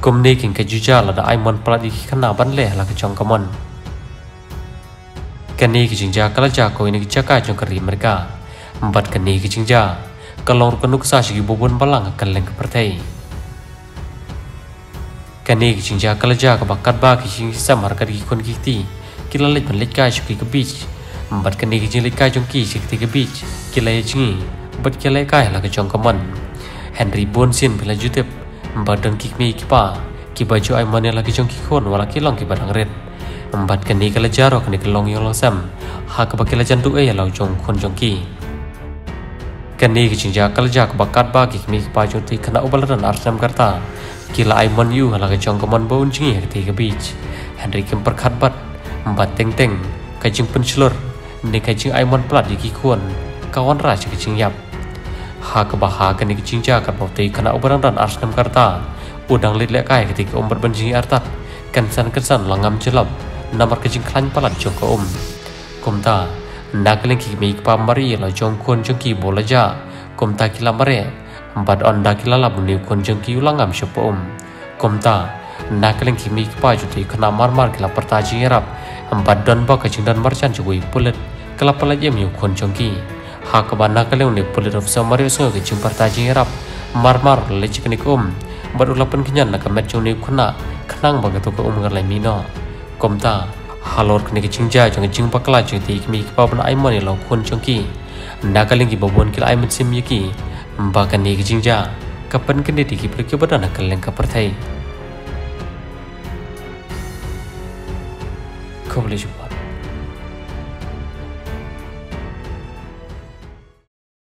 kum ni king ke juja la da ai mon plat di khana ban le la ke chong kamon. Kani ki jingja kala ja ko ini chaka jong kari mereka empat kani ki jingja kalong kanuk sa shi bobon balang kaleng ke pertai kani ki jingja kala ja ka bakat ba ki jing samar ka ki kon ki ti kila lej ban lej ka shi ki beach. Empat kani ki jing lej ka jong ki shi ki beach kila ye jingi kila ka la ke chong kamon. Henry Bonsin bila jutep badan kik mi kipa ki baju ai mane lagi jong ki kon wala ki long ki badang red empat kani kala jaro kani kelong yang lo sam ha ka bakila jantu e lo jong kon jong ki kani ki jinja kala jak bakat ba ki mi pa jong ti kana ubalaran arsam karta kila ai mon yu hala jong komon bon jingi ti ka beach. Henry kim perkhat bat empat teng teng. Ka jing pencelur ni ka jing ai mon plat ki kon kawan ra ki jing yap ha ka ba ha kani ki jinja ka bo ti kana ubalaran arsam karta. Udang lek kai ketika umur benjingi artat kensan kensan langam jelap namar kejing klan palat jong ko um kumta nakling ki mi pa mari la jong kon jong ki bola ja. Kumta kila mare empat on da kila labu ni kon jong ki ulangam shopo um kumta nakling ki mi pa juti kena mar mar kila pertaji erap empat don ba kejing dan marchan jugui pulet kala pala jem yu kon jong ki ha ka ba nakling ni pulet of samari so kejing pertaji erap mar mar lecik ni um. Baru lapan kenyan nak met jong ni kuna. Kenang bagato ko um ngalai mino komta halor kini kicing ja jong jing pakla jong ti kimi ki pa bana ai mani lo khun jong ki. Babon ki ai mit sim yaki mba kan ni ja kapan kini di ki per ki badana kaleng ka ko boleh jumpa